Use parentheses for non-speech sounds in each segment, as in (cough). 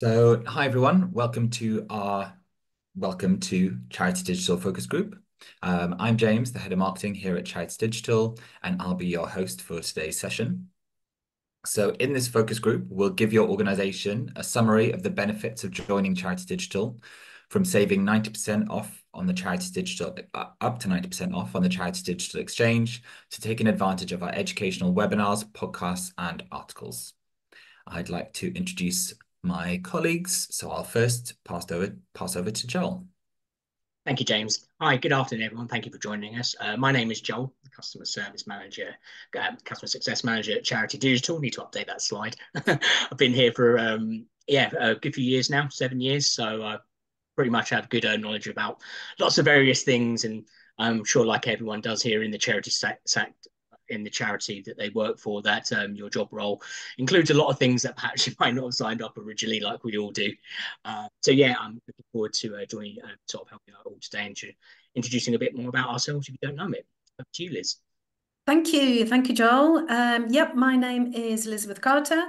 So, hi everyone. Welcome to our welcome to Charity Digital Focus Group. Um, I'm James, the head of marketing here at Charity Digital, and I'll be your host for today's session. So, in this focus group, we'll give your organization a summary of the benefits of joining Charity Digital, from saving 90% off on the Charity Digital, uh, up to 90% off on the Charity Digital Exchange, to taking advantage of our educational webinars, podcasts, and articles. I'd like to introduce my colleagues. So I'll first pass over pass over to Joel. Thank you, James. Hi, good afternoon, everyone. Thank you for joining us. Uh, my name is Joel, Customer Service Manager, uh, Customer Success Manager at Charity Digital. Need to update that slide. (laughs) I've been here for um, yeah a good few years now, seven years. So I pretty much have good uh, knowledge about lots of various things, and I'm sure, like everyone does here in the charity sector, in the charity that they work for that um, your job role includes a lot of things that perhaps (laughs) you might not have signed up originally like we all do. Uh, so yeah i'm looking forward to uh, joining uh, sort of helping out all today and introducing a bit more about ourselves if you don't know it. Up to you liz. Thank you. Thank you joel. Um, yep my name is elizabeth carter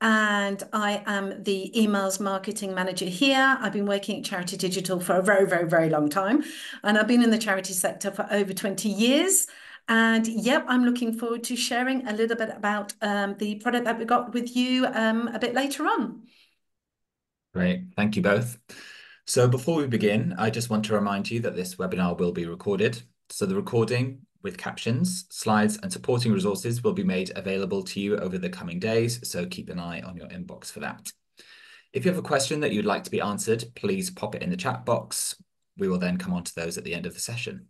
and I am the emails marketing manager here. I've been working at Charity Digital for a very, very, very long time, and I've been in the charity sector for over 20 years. And yep, I'm looking forward to sharing a little bit about um, the product that we got with you um, a bit later on. Great, thank you both. So before we begin, I just want to remind you that this webinar will be recorded. So the recording with captions, slides and supporting resources will be made available to you over the coming days, so keep an eye on your inbox for that. If you have a question that you'd like to be answered, please pop it in the chat box. We will then come on to those at the end of the session.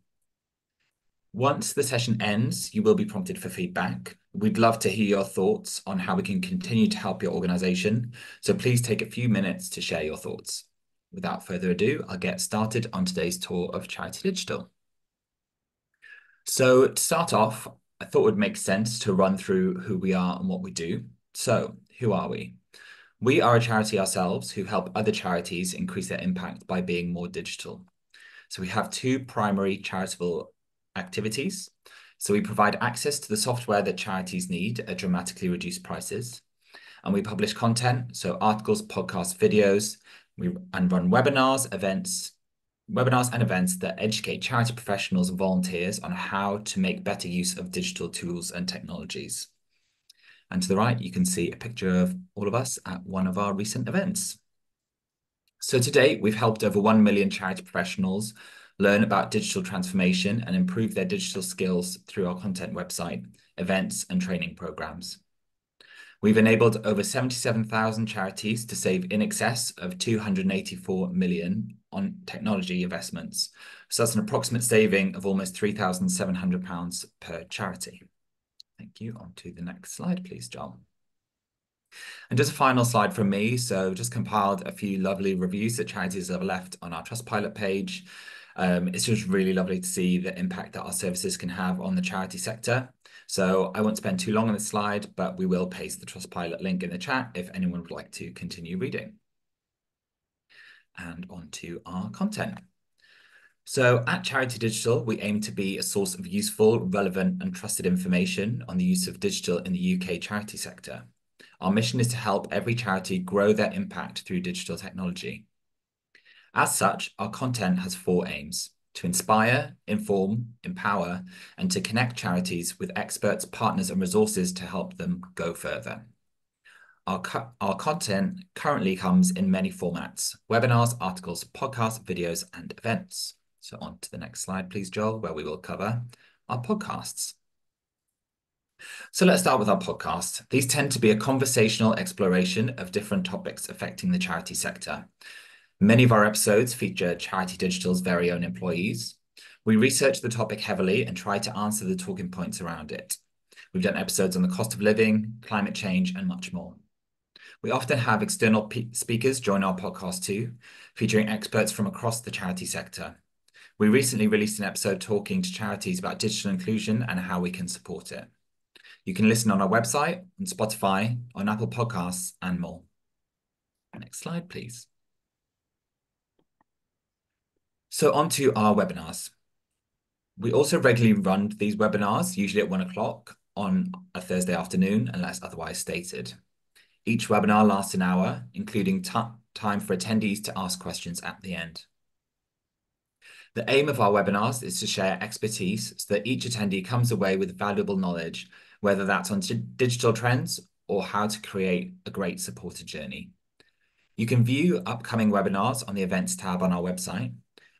Once the session ends, you will be prompted for feedback. We'd love to hear your thoughts on how we can continue to help your organization. So please take a few minutes to share your thoughts. Without further ado, I'll get started on today's tour of Charity Digital. So to start off, I thought it would make sense to run through who we are and what we do. So who are we? We are a charity ourselves who help other charities increase their impact by being more digital. So we have two primary charitable activities. So we provide access to the software that charities need at dramatically reduced prices. And we publish content, so articles, podcasts, videos, we and run webinars, events, webinars and events that educate charity professionals and volunteers on how to make better use of digital tools and technologies. And to the right, you can see a picture of all of us at one of our recent events. So to date, we've helped over 1 million charity professionals learn about digital transformation and improve their digital skills through our content website, events, and training programs. We've enabled over 77,000 charities to save in excess of 284 million on technology investments. So that's an approximate saving of almost 3,700 pounds per charity. Thank you. On to the next slide, please, John. And just a final slide from me. So just compiled a few lovely reviews that charities have left on our Trustpilot page. Um, it's just really lovely to see the impact that our services can have on the charity sector. So I won't spend too long on this slide, but we will paste the Trustpilot link in the chat if anyone would like to continue reading. And on to our content. So at Charity Digital, we aim to be a source of useful, relevant and trusted information on the use of digital in the UK charity sector. Our mission is to help every charity grow their impact through digital technology. As such, our content has four aims to inspire, inform, empower, and to connect charities with experts, partners, and resources to help them go further. Our, our content currently comes in many formats webinars, articles, podcasts, videos, and events. So, on to the next slide, please, Joel, where we will cover our podcasts. So let's start with our podcast. These tend to be a conversational exploration of different topics affecting the charity sector. Many of our episodes feature Charity Digital's very own employees. We research the topic heavily and try to answer the talking points around it. We've done episodes on the cost of living, climate change, and much more. We often have external speakers join our podcast too, featuring experts from across the charity sector. We recently released an episode talking to charities about digital inclusion and how we can support it. You can listen on our website, on Spotify, on Apple Podcasts, and more. Next slide, please. So on to our webinars. We also regularly run these webinars, usually at one o'clock on a Thursday afternoon, unless otherwise stated. Each webinar lasts an hour, including time for attendees to ask questions at the end. The aim of our webinars is to share expertise so that each attendee comes away with valuable knowledge, whether that's on digital trends or how to create a great supported journey. You can view upcoming webinars on the events tab on our website.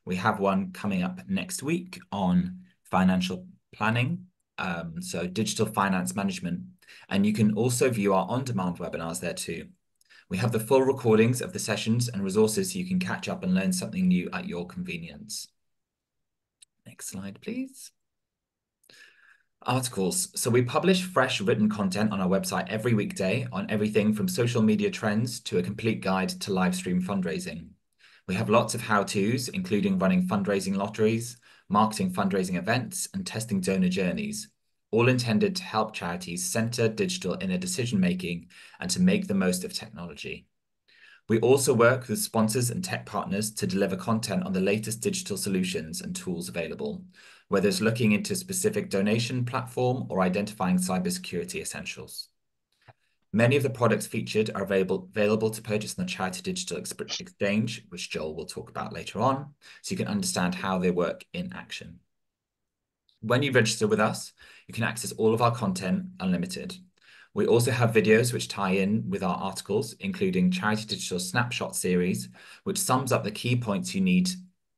We have one coming up next week on financial planning, um, so digital finance management. And you can also view our on-demand webinars there too. We have the full recordings of the sessions and resources so you can catch up and learn something new at your convenience. Next slide, please. Articles. So we publish fresh written content on our website every weekday on everything from social media trends to a complete guide to live stream fundraising. We have lots of how-tos, including running fundraising lotteries, marketing fundraising events, and testing donor journeys, all intended to help charities center digital in their decision-making and to make the most of technology. We also work with sponsors and tech partners to deliver content on the latest digital solutions and tools available, whether it's looking into a specific donation platform or identifying cybersecurity essentials. Many of the products featured are available, available to purchase on the Charity Digital Exchange, which Joel will talk about later on, so you can understand how they work in action. When you register with us, you can access all of our content unlimited. We also have videos which tie in with our articles, including Charity Digital Snapshot series, which sums up the key points you need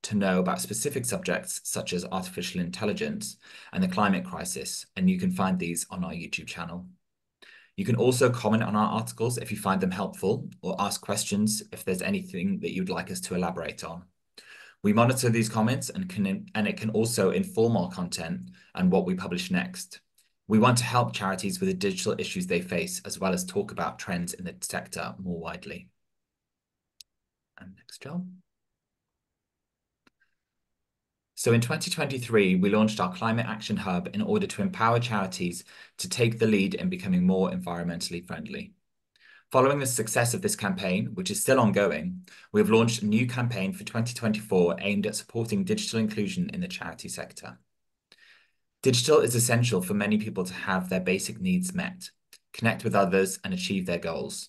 to know about specific subjects such as artificial intelligence and the climate crisis, and you can find these on our YouTube channel. You can also comment on our articles if you find them helpful or ask questions if there's anything that you'd like us to elaborate on. We monitor these comments and, can, and it can also inform our content and what we publish next. We want to help charities with the digital issues they face, as well as talk about trends in the sector more widely. And next, John. So in 2023, we launched our Climate Action Hub in order to empower charities to take the lead in becoming more environmentally friendly. Following the success of this campaign, which is still ongoing, we have launched a new campaign for 2024 aimed at supporting digital inclusion in the charity sector. Digital is essential for many people to have their basic needs met, connect with others, and achieve their goals.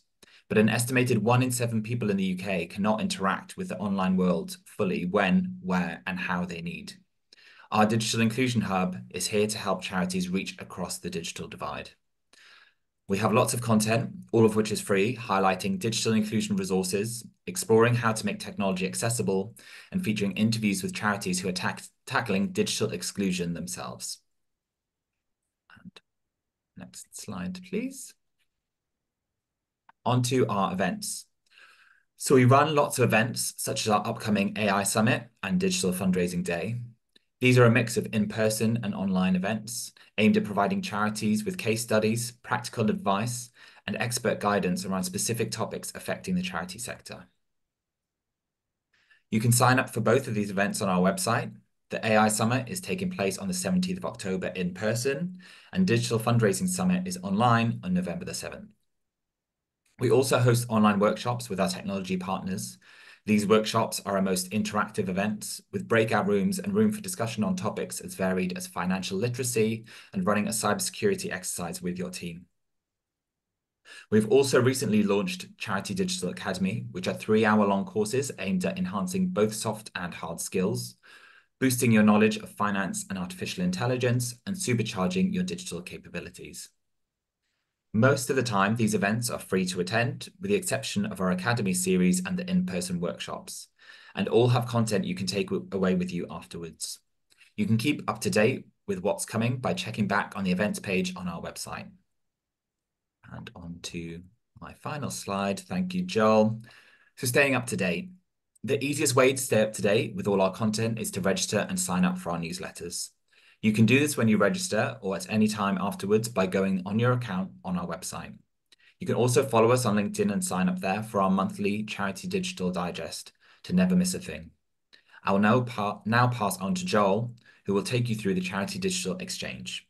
But an estimated one in seven people in the UK cannot interact with the online world fully when, where, and how they need. Our Digital Inclusion Hub is here to help charities reach across the digital divide. We have lots of content, all of which is free, highlighting digital inclusion resources, exploring how to make technology accessible, and featuring interviews with charities who are tackling digital exclusion themselves. Next slide, please. On to our events. So we run lots of events, such as our upcoming AI Summit and Digital Fundraising Day. These are a mix of in-person and online events aimed at providing charities with case studies, practical advice, and expert guidance around specific topics affecting the charity sector. You can sign up for both of these events on our website, the AI Summit is taking place on the 17th of October in person, and Digital Fundraising Summit is online on November the 7th. We also host online workshops with our technology partners. These workshops are our most interactive events with breakout rooms and room for discussion on topics as varied as financial literacy and running a cybersecurity exercise with your team. We've also recently launched Charity Digital Academy, which are three hour long courses aimed at enhancing both soft and hard skills boosting your knowledge of finance and artificial intelligence, and supercharging your digital capabilities. Most of the time, these events are free to attend, with the exception of our Academy series and the in-person workshops, and all have content you can take away with you afterwards. You can keep up to date with what's coming by checking back on the events page on our website. And on to my final slide. Thank you, Joel. So staying up to date, the easiest way to stay up to date with all our content is to register and sign up for our newsletters. You can do this when you register or at any time afterwards by going on your account on our website. You can also follow us on LinkedIn and sign up there for our monthly Charity Digital Digest to never miss a thing. I will now, pa now pass on to Joel, who will take you through the Charity Digital Exchange.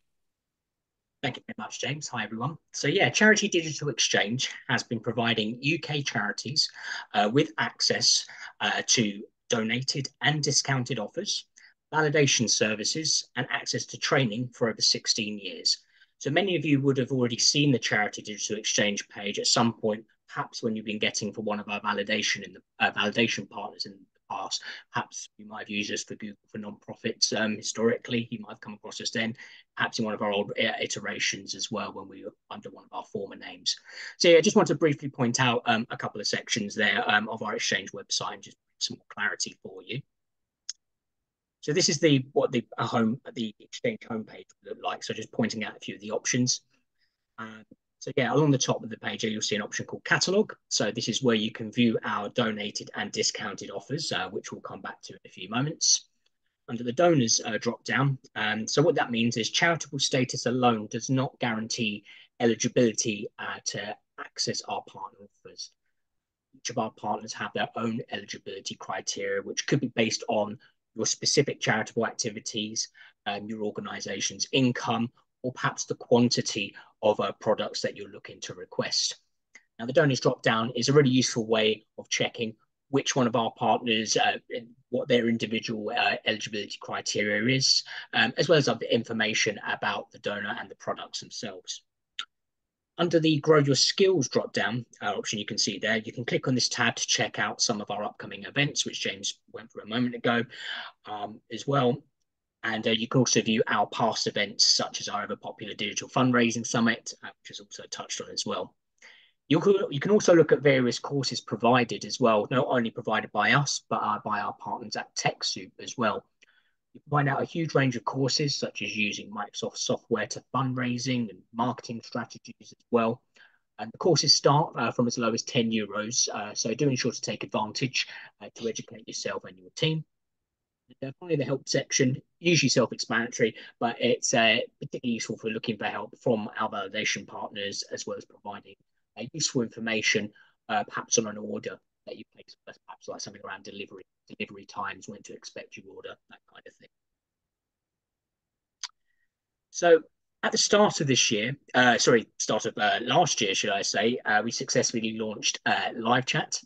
Thank you very much, James. Hi, everyone. So yeah, Charity Digital Exchange has been providing UK charities uh, with access uh, to donated and discounted offers, validation services, and access to training for over 16 years. So many of you would have already seen the Charity Digital Exchange page at some point perhaps when you've been getting for one of our validation in the uh, validation partners in the past, perhaps you might have used us for Google for nonprofits um, historically. You might have come across us then, perhaps in one of our old uh, iterations as well when we were under one of our former names. So yeah, I just want to briefly point out um, a couple of sections there um, of our Exchange website and just some more clarity for you. So this is the what the home the Exchange homepage would look like. So just pointing out a few of the options. Um, so yeah, along the top of the page here, you'll see an option called Catalog. So this is where you can view our donated and discounted offers, uh, which we'll come back to in a few moments. Under the donors uh, drop down. Um, so what that means is charitable status alone does not guarantee eligibility uh, to access our partner offers. Each of our partners have their own eligibility criteria, which could be based on your specific charitable activities, um, your organization's income, or perhaps the quantity of uh, products that you're looking to request. Now, the donors drop down is a really useful way of checking which one of our partners, uh, what their individual uh, eligibility criteria is, um, as well as other information about the donor and the products themselves. Under the Grow Your Skills drop-down uh, option you can see there, you can click on this tab to check out some of our upcoming events, which James went through a moment ago um, as well. And uh, you can also view our past events, such as our ever popular digital fundraising summit, uh, which is also touched on as well. You can, you can also look at various courses provided as well, not only provided by us, but uh, by our partners at TechSoup as well. You can find out a huge range of courses, such as using Microsoft software to fundraising and marketing strategies as well. And the courses start uh, from as low as 10 euros. Uh, so do ensure to take advantage uh, to educate yourself and your team. Finally, the help section, usually self-explanatory, but it's uh, particularly useful for looking for help from our validation partners, as well as providing uh, useful information, uh, perhaps on an order that you place, perhaps like something around delivery, delivery times, when to expect your order, that kind of thing. So at the start of this year, uh, sorry, start of uh, last year, should I say, uh, we successfully launched uh, live chat.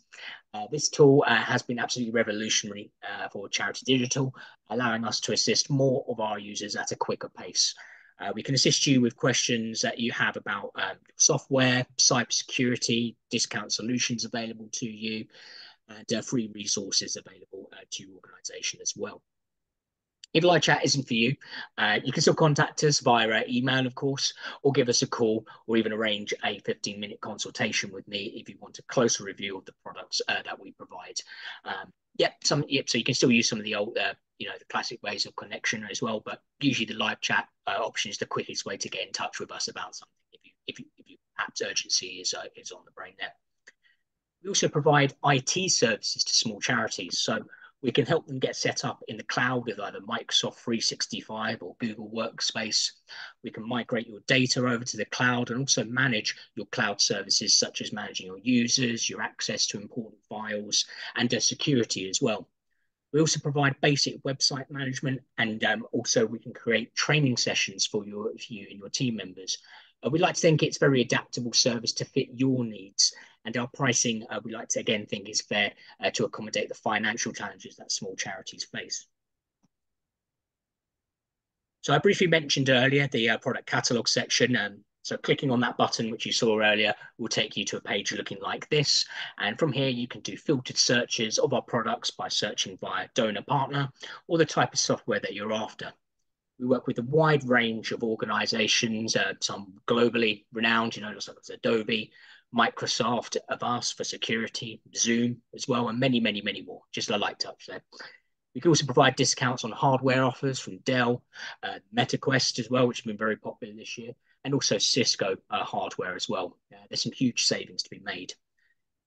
Uh, this tool uh, has been absolutely revolutionary for Charity Digital, allowing us to assist more of our users at a quicker pace. Uh, we can assist you with questions that you have about um, software, cybersecurity, discount solutions available to you, and uh, free resources available uh, to your organization as well. If live chat isn't for you, uh, you can still contact us via uh, email, of course, or give us a call, or even arrange a 15 minute consultation with me if you want a closer review of the products uh, that we provide. Um, yep, some yep. So you can still use some of the old, uh, you know, the classic ways of connection as well. But usually the live chat uh, option is the quickest way to get in touch with us about something if you if you, if you perhaps urgency is uh, is on the brain there. We also provide IT services to small charities. So we can help them get set up in the cloud with either Microsoft 365 or Google Workspace. We can migrate your data over to the cloud and also manage your cloud services, such as managing your users, your access to important files, and their security as well. We also provide basic website management, and um, also we can create training sessions for, your, for you and your team members. Uh, we like to think it's very adaptable service to fit your needs and our pricing, uh, we like to again think is fair uh, to accommodate the financial challenges that small charities face. So I briefly mentioned earlier the uh, product catalog section. Um, so clicking on that button, which you saw earlier, will take you to a page looking like this. And from here, you can do filtered searches of our products by searching via donor partner or the type of software that you're after. We work with a wide range of organizations, uh, some globally renowned, you know, Adobe, Microsoft, Avast for security, Zoom as well, and many, many, many more. Just a light touch there. We can also provide discounts on hardware offers from Dell, uh, MetaQuest as well, which have been very popular this year, and also Cisco uh, hardware as well. Uh, there's some huge savings to be made.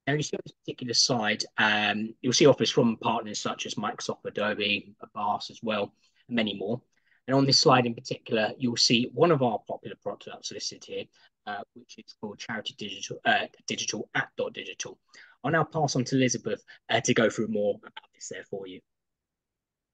Now, you see on this particular side, um, you'll see offers from partners such as Microsoft, Adobe, Avast as well, and many more. And on this slide in particular, you'll see one of our popular products listed here, uh, which is called Charity Digital uh, Digital at Dot Digital. I'll now pass on to Elizabeth uh, to go through more about this there for you.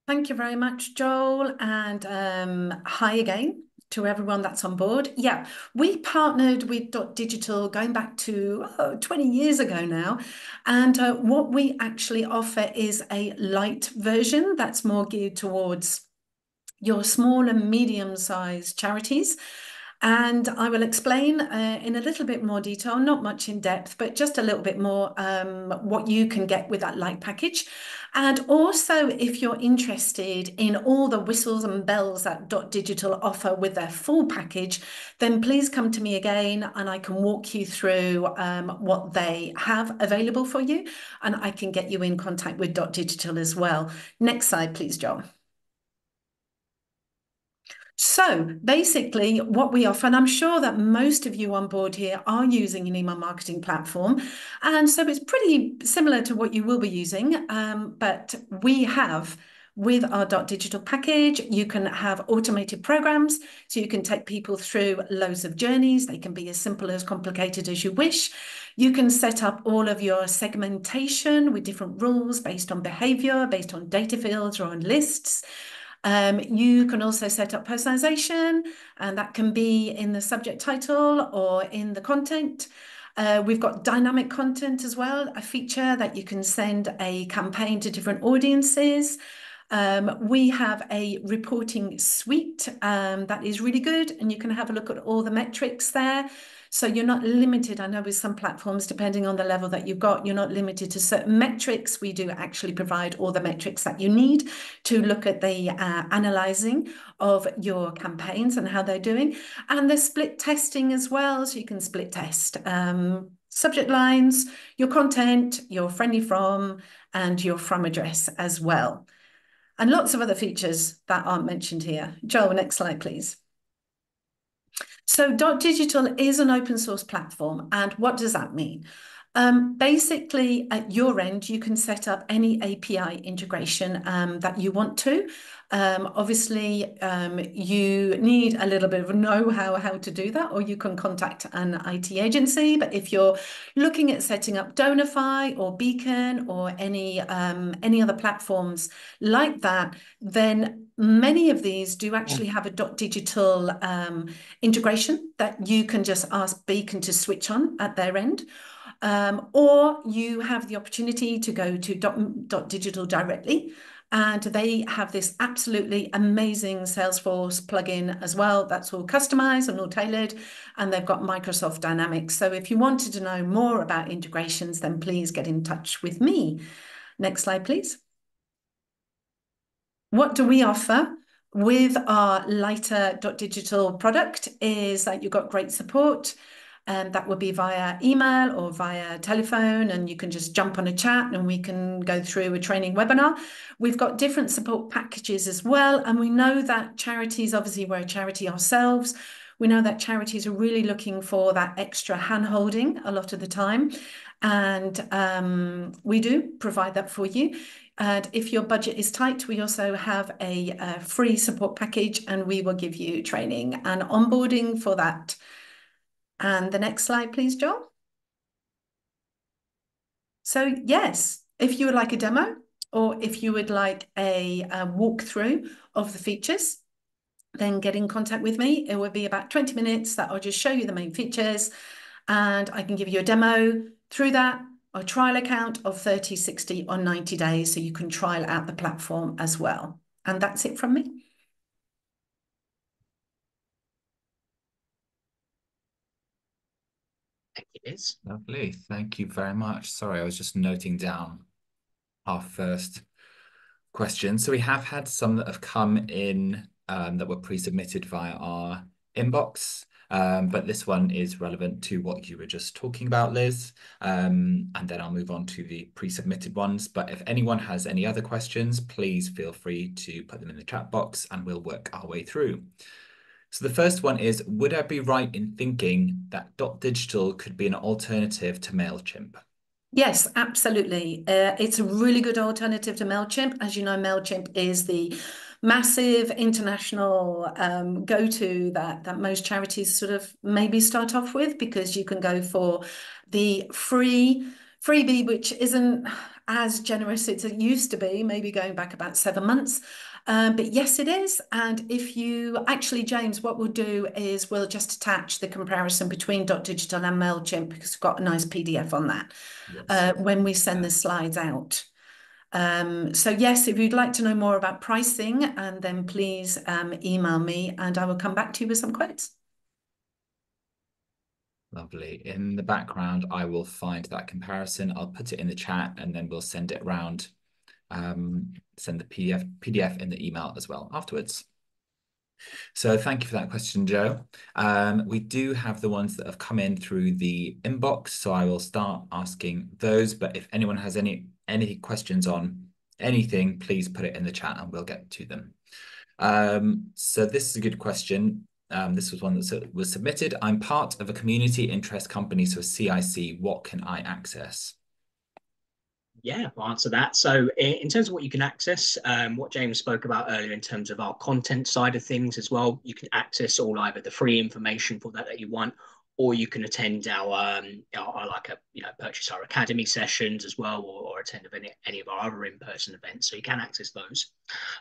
Thank you very much, Joel, and um, hi again to everyone that's on board. Yeah, we partnered with Dot Digital going back to oh, 20 years ago now. And uh, what we actually offer is a light version that's more geared towards your small and medium sized charities. And I will explain uh, in a little bit more detail, not much in depth, but just a little bit more um, what you can get with that light package. And also, if you're interested in all the whistles and bells that Dot Digital offer with their full package, then please come to me again and I can walk you through um, what they have available for you and I can get you in contact with Dot Digital as well. Next slide, please, John. So basically what we offer, and I'm sure that most of you on board here are using an email marketing platform. And so it's pretty similar to what you will be using, um, but we have with our dot digital package you can have automated programs. So you can take people through loads of journeys. They can be as simple as complicated as you wish. You can set up all of your segmentation with different rules based on behavior based on data fields or on lists um, you can also set up personalization, and that can be in the subject title or in the content. Uh, we've got dynamic content as well, a feature that you can send a campaign to different audiences. Um, we have a reporting suite um, that is really good, and you can have a look at all the metrics there. So you're not limited. I know with some platforms, depending on the level that you've got, you're not limited to certain metrics. We do actually provide all the metrics that you need to look at the uh, analyzing of your campaigns and how they're doing. And the split testing as well. So you can split test um, subject lines, your content, your friendly from, and your from address as well. And lots of other features that aren't mentioned here. Joel, next slide, please. So Dot Digital is an open source platform. And what does that mean? Um, basically, at your end, you can set up any API integration um, that you want to. Um, obviously, um, you need a little bit of know-how how to do that, or you can contact an IT agency. But if you're looking at setting up Donorfy or Beacon or any um, any other platforms like that, then many of these do actually have a dot digital um, integration that you can just ask Beacon to switch on at their end. Um, or you have the opportunity to go to dot, dot digital directly and they have this absolutely amazing Salesforce plugin as well. That's all customized and all tailored. And they've got Microsoft Dynamics. So if you wanted to know more about integrations, then please get in touch with me. Next slide, please. What do we offer? With our lighter digital product is that you've got great support and that would be via email or via telephone and you can just jump on a chat and we can go through a training webinar. We've got different support packages as well and we know that charities obviously we're a charity ourselves we know that charities are really looking for that extra handholding a lot of the time and um, we do provide that for you. And if your budget is tight, we also have a, a free support package and we will give you training and onboarding for that and the next slide, please, Joel. So yes, if you would like a demo or if you would like a, a walkthrough of the features, then get in contact with me. It will be about 20 minutes that I'll just show you the main features and I can give you a demo through that, a trial account of 30, 60 or 90 days so you can trial out the platform as well. And that's it from me. Is. Lovely. Thank you very much. Sorry, I was just noting down our first question. So we have had some that have come in um, that were pre-submitted via our inbox. Um, but this one is relevant to what you were just talking about, Liz. Um, and then I'll move on to the pre-submitted ones. But if anyone has any other questions, please feel free to put them in the chat box and we'll work our way through. So the first one is, would I be right in thinking that Dot Digital could be an alternative to MailChimp? Yes, absolutely. Uh, it's a really good alternative to MailChimp. As you know, MailChimp is the massive international um, go-to that, that most charities sort of maybe start off with because you can go for the free freebie, which isn't as generous as it used to be, maybe going back about seven months. Um, but yes, it is. And if you actually, James, what we'll do is we'll just attach the comparison between Dot Digital and MailChimp because we've got a nice PDF on that yes. uh, when we send the slides out. Um, so yes, if you'd like to know more about pricing, and then please um, email me and I will come back to you with some quotes. Lovely. In the background, I will find that comparison. I'll put it in the chat and then we'll send it around. Um, send the PDF PDF in the email as well afterwards. So thank you for that question, Joe. Um, we do have the ones that have come in through the inbox, so I will start asking those. But if anyone has any any questions on anything, please put it in the chat and we'll get to them. Um, so this is a good question. Um, this was one that was submitted. I'm part of a community interest company, so a CIC. What can I access? Yeah, I'll answer that. So, in terms of what you can access, um, what James spoke about earlier in terms of our content side of things as well, you can access all either the free information for that that you want, or you can attend our, um, our, our like a you know purchase our academy sessions as well, or, or attend any any of our other in-person events. So you can access those.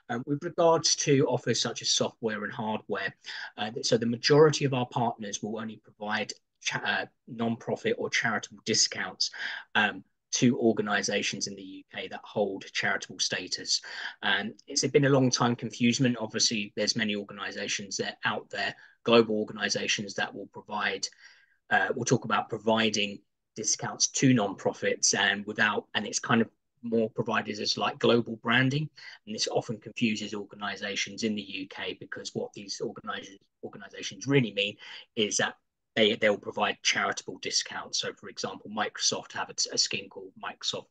Um, with regards to offers such as software and hardware, uh, so the majority of our partners will only provide uh, non-profit or charitable discounts. Um, to organisations in the UK that hold charitable status. And it's been a long time confusement. Obviously, there's many organisations that out there, global organisations that will provide, uh, we'll talk about providing discounts to non-profits and without, and it's kind of more provided as like global branding. And this often confuses organisations in the UK because what these organisations really mean is that they they'll provide charitable discounts. So, for example, Microsoft have a, a scheme called Microsoft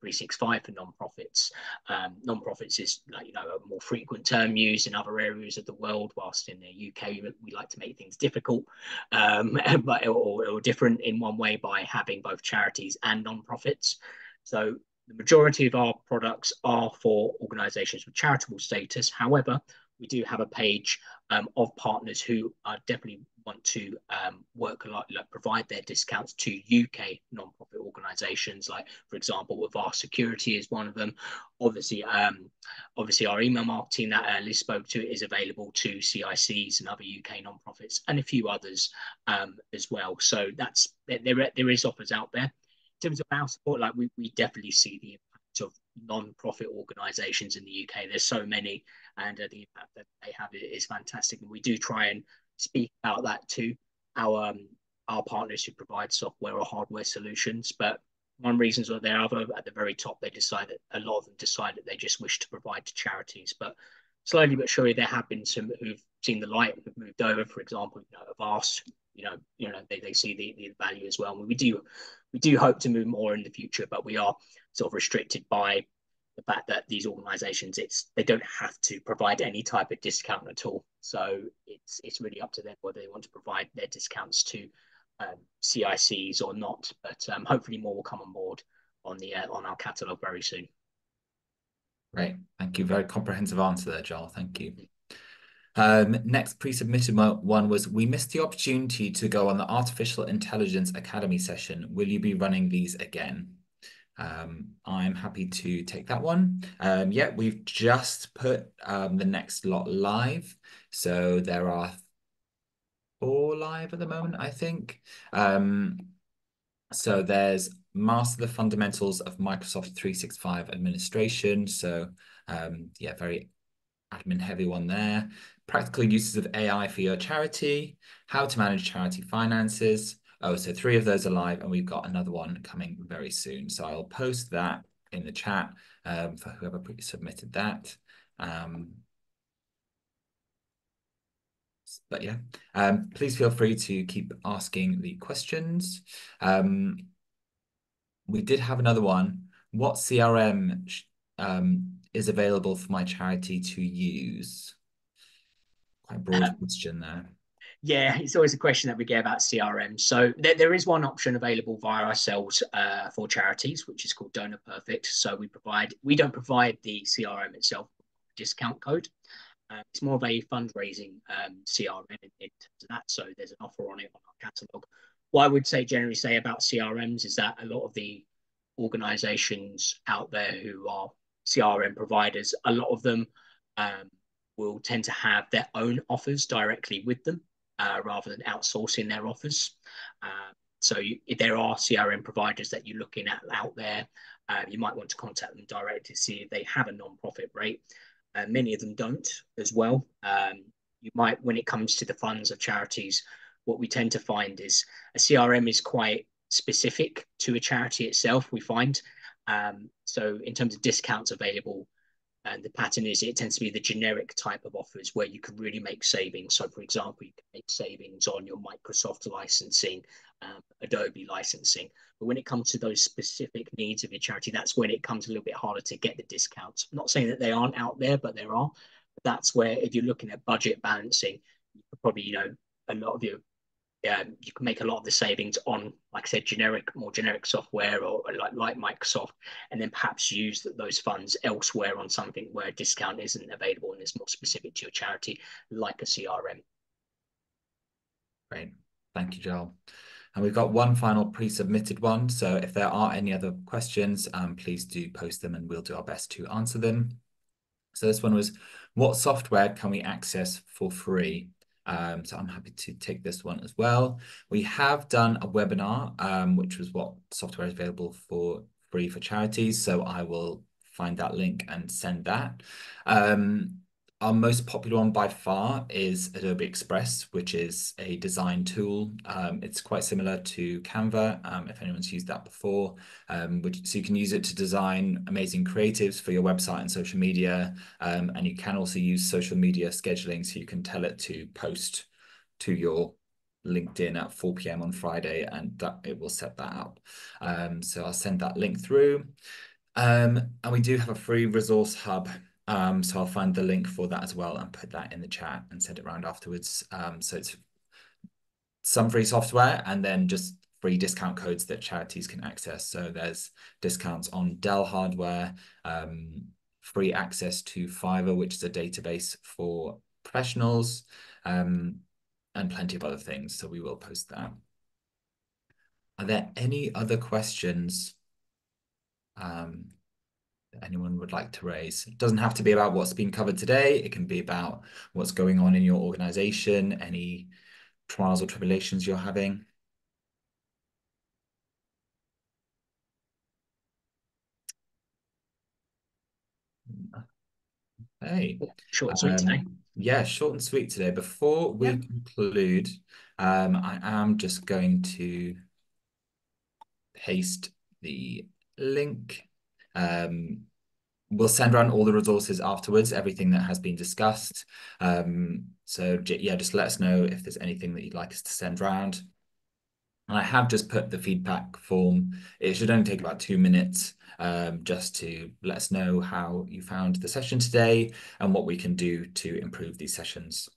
365 for nonprofits. Um, nonprofits is like you know a more frequent term used in other areas of the world, whilst in the UK we like to make things difficult, um, (laughs) but or, or different in one way by having both charities and nonprofits. So the majority of our products are for organisations with charitable status. However, we do have a page um, of partners who are definitely want to um, work a lot, like provide their discounts to UK non-profit organisations, like for example, Avast Security is one of them. Obviously, um, obviously our email marketing that uh, Liz spoke to is available to CICs and other UK non-profits and a few others um, as well. So that's there, there is offers out there. In terms of our support, like we, we definitely see the impact of non-profit organisations in the UK. There's so many, and uh, the impact that they have is fantastic. And we do try and speak about that to our um, our partners who provide software or hardware solutions. But one reason or the other, at the very top, they decide that a lot of them decide that they just wish to provide to charities. But slowly but surely, there have been some who've seen the light and have moved over. For example, you know, you know, you know, they, they see the, the value as well. And we do we do hope to move more in the future, but we are sort of restricted by the fact that these organizations it's they don't have to provide any type of discount at all. So it's it's really up to them whether they want to provide their discounts to um, cics or not. But um, hopefully more will come on board on the uh, on our catalog very soon. Great. Thank you. Very comprehensive answer there joel. Thank you um, next pre-submitted one was, we missed the opportunity to go on the Artificial Intelligence Academy session. Will you be running these again? Um, I'm happy to take that one. Um, yeah, we've just put um, the next lot live. So there are four live at the moment, I think. Um, so there's Master the Fundamentals of Microsoft 365 Administration. So um, yeah, very admin heavy one there. Practical uses of AI for your charity, how to manage charity finances, Oh, so three of those are live, and we've got another one coming very soon. So I'll post that in the chat um, for whoever submitted that. Um, but yeah, um, please feel free to keep asking the questions. Um, we did have another one. What CRM um, is available for my charity to use? Quite broad uh, question there. Yeah, it's always a question that we get about CRM. So there, there is one option available via ourselves uh, for charities, which is called Donor Perfect. So we provide we don't provide the CRM itself discount code. Uh, it's more of a fundraising um, CRM in, in terms of that. So there's an offer on it on our catalog. What I would say generally say about CRMs is that a lot of the organizations out there who are CRM providers, a lot of them um, will tend to have their own offers directly with them uh, rather than outsourcing their offers. Uh, so you, if there are CRM providers that you're looking at out there, uh, you might want to contact them directly to see if they have a non-profit rate. Uh, many of them don't as well. Um, you might, when it comes to the funds of charities, what we tend to find is a CRM is quite specific to a charity itself, we find. Um, so in terms of discounts available, and the pattern is it tends to be the generic type of offers where you can really make savings. So, for example, you can make savings on your Microsoft licensing, um, Adobe licensing. But when it comes to those specific needs of your charity, that's when it comes a little bit harder to get the discounts. I'm not saying that they aren't out there, but there are. But that's where, if you're looking at budget balancing, probably, you know, a lot of your um, you can make a lot of the savings on, like I said, generic, more generic software or like, like Microsoft, and then perhaps use those funds elsewhere on something where a discount isn't available and is more specific to your charity, like a CRM. Great. Thank you, Joel. And we've got one final pre-submitted one. So if there are any other questions, um, please do post them and we'll do our best to answer them. So this one was, what software can we access for free? Um, so I'm happy to take this one as well. We have done a webinar, um, which was what software is available for free for charities. So I will find that link and send that. Um, our most popular one by far is Adobe Express, which is a design tool. Um, it's quite similar to Canva, um, if anyone's used that before. Um, which, so you can use it to design amazing creatives for your website and social media. Um, and you can also use social media scheduling, so you can tell it to post to your LinkedIn at 4 p.m. on Friday, and that it will set that up. Um, so I'll send that link through. Um, and we do have a free resource hub um, so I'll find the link for that as well and put that in the chat and send it around afterwards. Um, so it's some free software and then just free discount codes that charities can access. So there's discounts on Dell hardware, um, free access to Fiverr, which is a database for professionals, um, and plenty of other things. So we will post that. Are there any other questions um, anyone would like to raise. It doesn't have to be about what's been covered today. It can be about what's going on in your organization, any trials or tribulations you're having. Hey. Short and sweet um, today. Yeah, short and sweet today. Before we yeah. conclude, um, I am just going to paste the link um, we'll send around all the resources afterwards, everything that has been discussed. Um, so yeah, just let us know if there's anything that you'd like us to send around. And I have just put the feedback form. It should only take about two minutes um, just to let us know how you found the session today and what we can do to improve these sessions.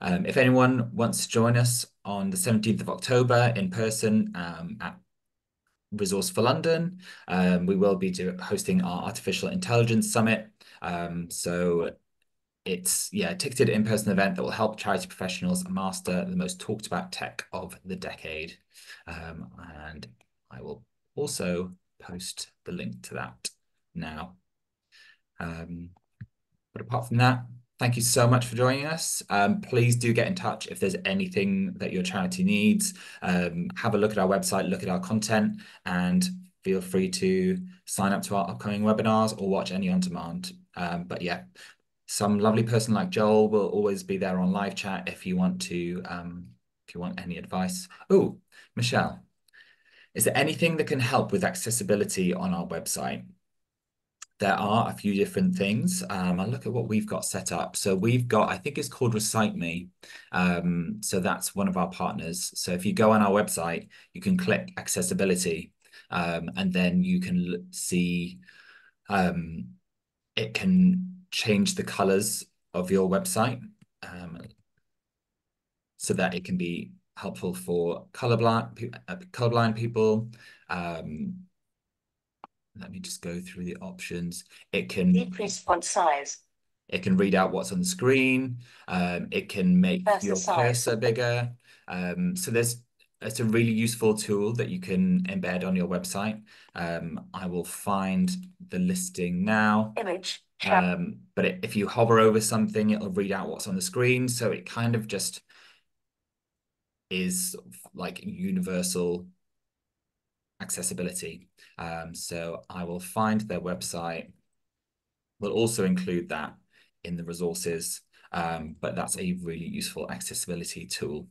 Um, if anyone wants to join us on the 17th of October in person um, at Resource for London. Um, we will be hosting our Artificial Intelligence Summit. Um, so it's yeah, a ticketed in-person event that will help charity professionals master the most talked about tech of the decade. Um, and I will also post the link to that now. Um, but apart from that, Thank you so much for joining us. Um, please do get in touch if there's anything that your charity needs. Um, have a look at our website, look at our content, and feel free to sign up to our upcoming webinars or watch any on demand. Um, but yeah, some lovely person like Joel will always be there on live chat if you want to, um, if you want any advice. Oh, Michelle, is there anything that can help with accessibility on our website? There are a few different things. Um, I'll look at what we've got set up. So we've got, I think it's called Recite Me. Um, so that's one of our partners. So if you go on our website, you can click accessibility um, and then you can see um, it can change the colors of your website um, so that it can be helpful for colorblind, uh, colorblind people, um, let me just go through the options. It can decrease font size. It can read out what's on the screen. Um, it can make cursor your size. cursor bigger. Um, so there's it's a really useful tool that you can embed on your website. Um, I will find the listing now. Image. Um, but it, if you hover over something, it'll read out what's on the screen. So it kind of just is like universal accessibility. Um, so I will find their website. We'll also include that in the resources, um, but that's a really useful accessibility tool.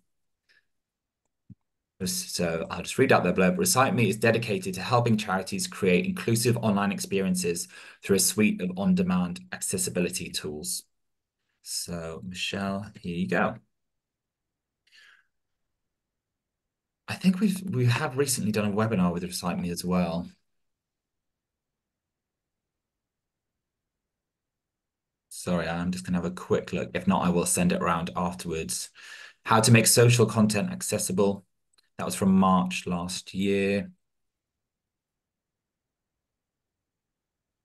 So I'll just read out their blurb. Recite Me is dedicated to helping charities create inclusive online experiences through a suite of on-demand accessibility tools. So Michelle, here you go. I think we've we have recently done a webinar with Recite Me as well. Sorry, I'm just gonna have a quick look. If not, I will send it around afterwards. How to make social content accessible. That was from March last year.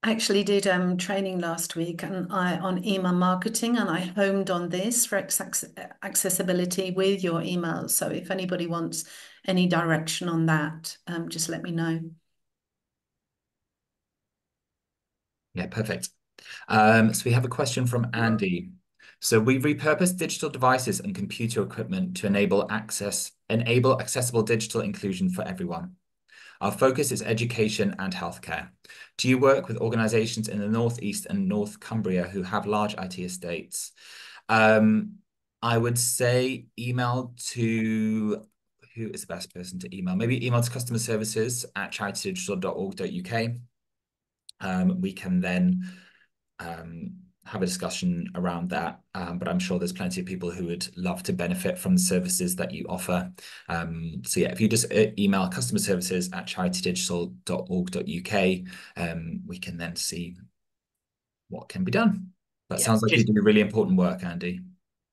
I actually did um, training last week and I on email marketing and I homed on this for accessibility with your emails. So if anybody wants any direction on that, um, just let me know. Yeah, perfect. Um, so we have a question from Andy. So we repurpose digital devices and computer equipment to enable access, enable accessible digital inclusion for everyone. Our focus is education and healthcare. Do you work with organizations in the Northeast and North Cumbria who have large IT estates? Um, I would say email to who is the best person to email? Maybe email to customer services at charitydigital.org.uk. Um, we can then um, have a discussion around that. Um, but I'm sure there's plenty of people who would love to benefit from the services that you offer. Um, so yeah, if you just uh, email customer services at charitydigital.org.uk, um, we can then see what can be done. That yeah, sounds like just, you do really important work, Andy.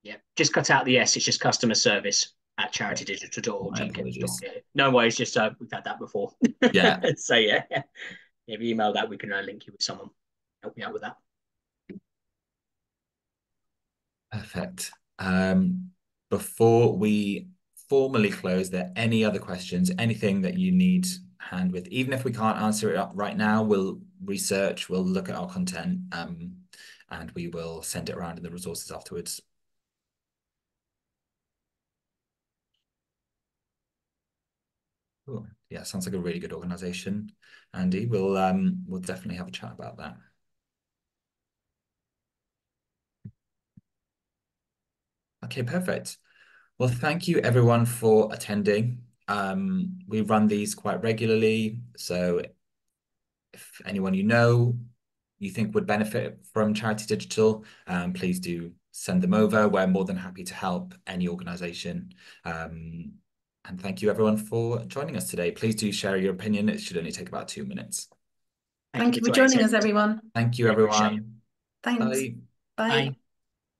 Yeah, just cut out the S. It's just customer service at charitydigital.org.uk. No worries, just uh, we've had that before. Yeah. (laughs) so yeah, (laughs) if you email that, we can uh, link you with someone. Help me out with that. Perfect. Um, before we formally close, there any other questions, anything that you need hand with? Even if we can't answer it up right now, we'll research, we'll look at our content, um, and we will send it around in the resources afterwards. Cool. Yeah, sounds like a really good organization, Andy. We'll um we'll definitely have a chat about that. Okay, perfect. Well, thank you everyone for attending. Um, we run these quite regularly, so if anyone you know you think would benefit from Charity Digital, um, please do send them over. We're more than happy to help any organization. Um, and thank you everyone for joining us today. Please do share your opinion. It should only take about two minutes. Thank, thank you for joining us, everyone. Thank you, everyone. Thanks. Bye. Bye.